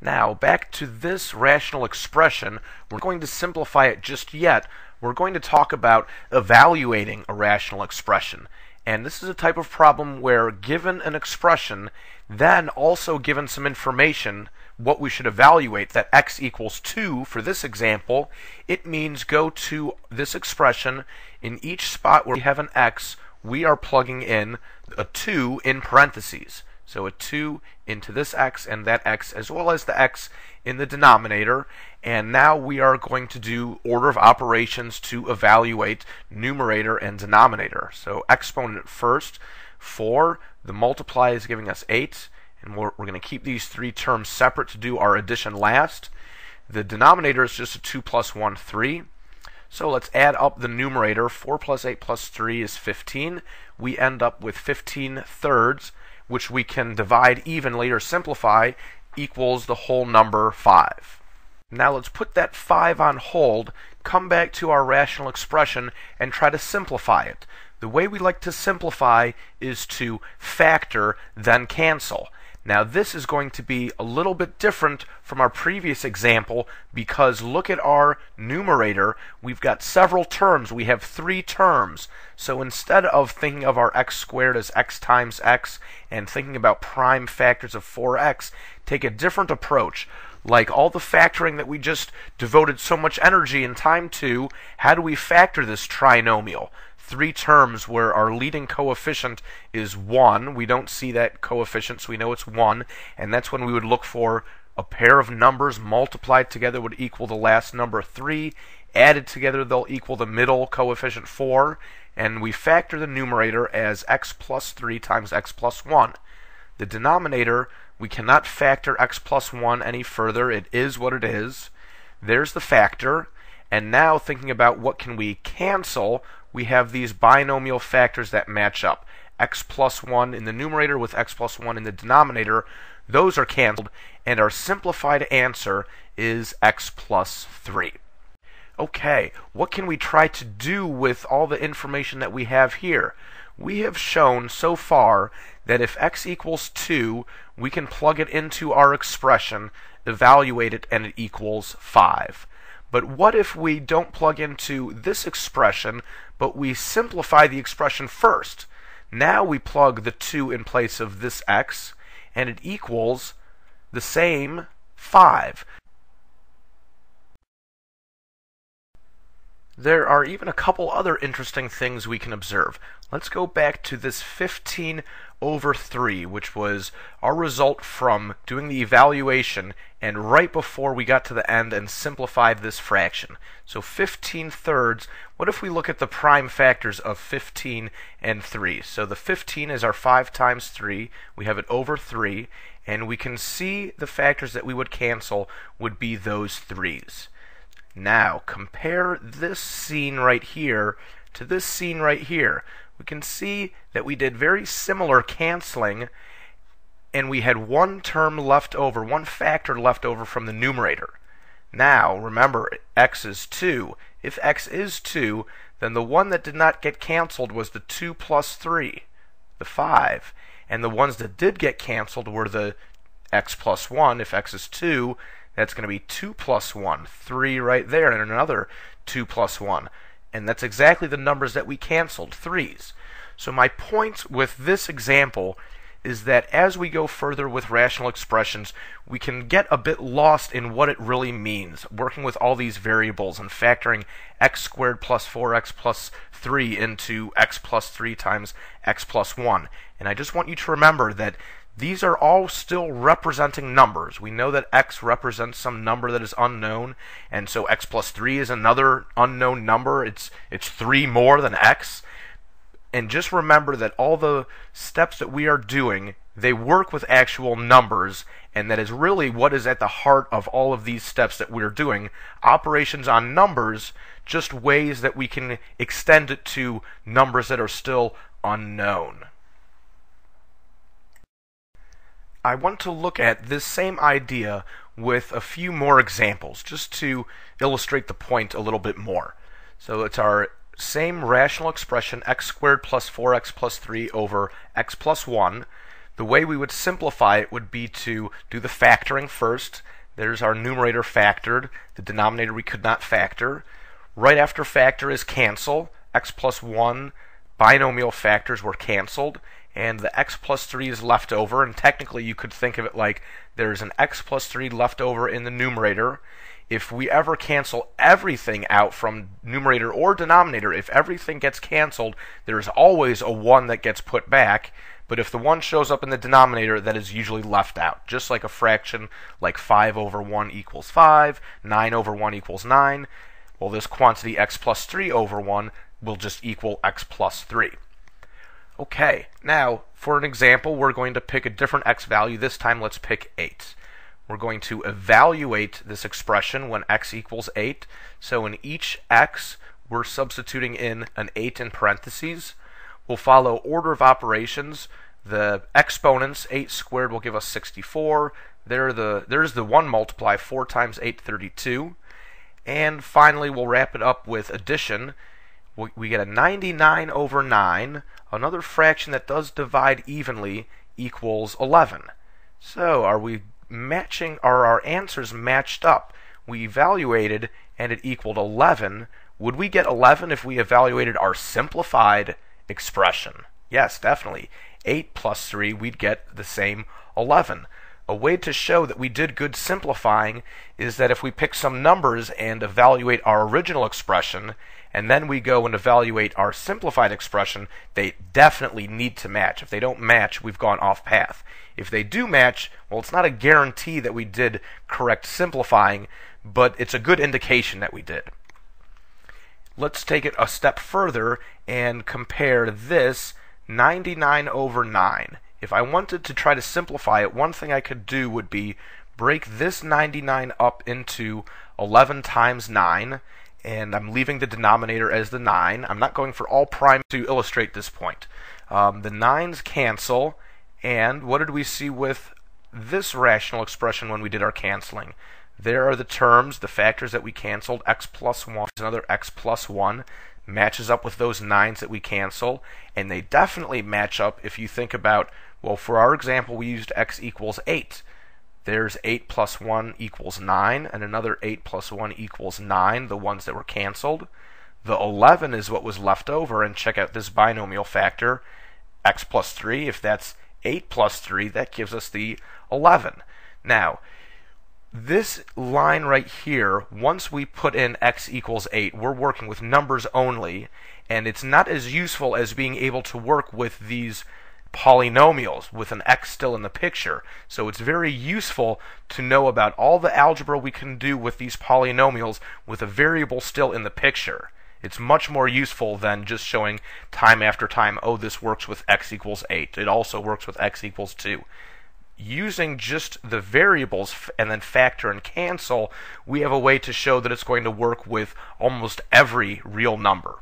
Now, back to this rational expression, we're not going to simplify it just yet. We're going to talk about evaluating a rational expression. And this is a type of problem where given an expression, then also given some information, what we should evaluate, that x equals 2 for this example, it means go to this expression. In each spot where we have an x, we are plugging in a 2 in parentheses. So a 2 into this x and that x as well as the x in the denominator. And now we are going to do order of operations to evaluate numerator and denominator. So exponent first, 4. The multiply is giving us 8. And we're, we're going to keep these three terms separate to do our addition last. The denominator is just a 2 plus 1, 3. So let's add up the numerator. 4 plus 8 plus 3 is 15. We end up with 15 thirds which we can divide evenly or simplify, equals the whole number 5. Now let's put that 5 on hold, come back to our rational expression, and try to simplify it. The way we like to simplify is to factor, then cancel. Now this is going to be a little bit different from our previous example because look at our numerator. We've got several terms. We have three terms. So instead of thinking of our x squared as x times x and thinking about prime factors of 4x, take a different approach. Like all the factoring that we just devoted so much energy and time to, how do we factor this trinomial? three terms where our leading coefficient is 1. We don't see that coefficient, so we know it's 1. And that's when we would look for a pair of numbers multiplied together would equal the last number 3. Added together, they'll equal the middle coefficient 4. And we factor the numerator as x plus 3 times x plus 1. The denominator, we cannot factor x plus 1 any further. It is what it is. There's the factor. And now thinking about what can we cancel, we have these binomial factors that match up. x plus 1 in the numerator with x plus 1 in the denominator, those are canceled, and our simplified answer is x plus 3. Okay, what can we try to do with all the information that we have here? We have shown so far that if x equals 2, we can plug it into our expression, evaluate it, and it equals 5. But what if we don't plug into this expression, but we simplify the expression first? Now we plug the 2 in place of this x, and it equals the same 5. There are even a couple other interesting things we can observe. Let's go back to this 15 over 3, which was our result from doing the evaluation and right before we got to the end and simplified this fraction. So 15 thirds, what if we look at the prime factors of 15 and 3? So the 15 is our 5 times 3, we have it over 3, and we can see the factors that we would cancel would be those 3's. Now, compare this scene right here to this scene right here. We can see that we did very similar canceling and we had one term left over, one factor left over from the numerator. Now, remember, x is 2. If x is 2, then the one that did not get canceled was the 2 plus 3, the 5. And the ones that did get canceled were the x plus 1. If x is 2, that's going to be 2 plus 1, 3 right there, and another 2 plus 1. And that's exactly the numbers that we canceled, 3's. So my point with this example is that as we go further with rational expressions, we can get a bit lost in what it really means, working with all these variables and factoring x squared plus 4x plus 3 into x plus 3 times x plus 1. And I just want you to remember that these are all still representing numbers. We know that x represents some number that is unknown, and so x plus 3 is another unknown number. It's, it's 3 more than x. And just remember that all the steps that we are doing, they work with actual numbers, and that is really what is at the heart of all of these steps that we're doing. Operations on numbers, just ways that we can extend it to numbers that are still unknown. I want to look at this same idea with a few more examples, just to illustrate the point a little bit more. So it's our same rational expression, x squared plus 4x plus 3 over x plus 1. The way we would simplify it would be to do the factoring first. There's our numerator factored. The denominator we could not factor. Right after factor is cancel. x plus 1 binomial factors were canceled. And the x plus 3 is left over. And technically, you could think of it like there's an x plus 3 left over in the numerator if we ever cancel everything out from numerator or denominator, if everything gets canceled, there's always a 1 that gets put back. But if the 1 shows up in the denominator, that is usually left out. Just like a fraction like 5 over 1 equals 5, 9 over 1 equals 9. Well, this quantity x plus 3 over 1 will just equal x plus 3. Okay, now for an example, we're going to pick a different x value. This time, let's pick 8. We're going to evaluate this expression when x equals 8. So in each x, we're substituting in an 8 in parentheses. We'll follow order of operations. The exponents, 8 squared will give us 64. There the, there's the 1 multiply, 4 times 8, 32. And finally, we'll wrap it up with addition. We, we get a 99 over 9. Another fraction that does divide evenly equals 11. So are we matching are our answers matched up. We evaluated and it equaled 11. Would we get 11 if we evaluated our simplified expression? Yes, definitely. 8 plus 3, we'd get the same 11. A way to show that we did good simplifying is that if we pick some numbers and evaluate our original expression, and then we go and evaluate our simplified expression, they definitely need to match. If they don't match, we've gone off path. If they do match, well, it's not a guarantee that we did correct simplifying, but it's a good indication that we did. Let's take it a step further and compare this 99 over 9 if I wanted to try to simplify it, one thing I could do would be break this 99 up into 11 times 9, and I'm leaving the denominator as the 9. I'm not going for all prime to illustrate this point. Um, the 9's cancel, and what did we see with this rational expression when we did our canceling? There are the terms, the factors that we canceled, x plus 1 is another x plus 1 matches up with those 9s that we cancel, and they definitely match up if you think about well, for our example, we used x equals 8. There's 8 plus 1 equals 9, and another 8 plus 1 equals 9, the ones that were canceled. The 11 is what was left over, and check out this binomial factor, x plus 3. If that's 8 plus 3, that gives us the 11. Now, this line right here, once we put in x equals 8, we're working with numbers only, and it's not as useful as being able to work with these polynomials with an x still in the picture. So it's very useful to know about all the algebra we can do with these polynomials with a variable still in the picture. It's much more useful than just showing time after time, oh, this works with x equals 8. It also works with x equals 2. Using just the variables and then factor and cancel, we have a way to show that it's going to work with almost every real number.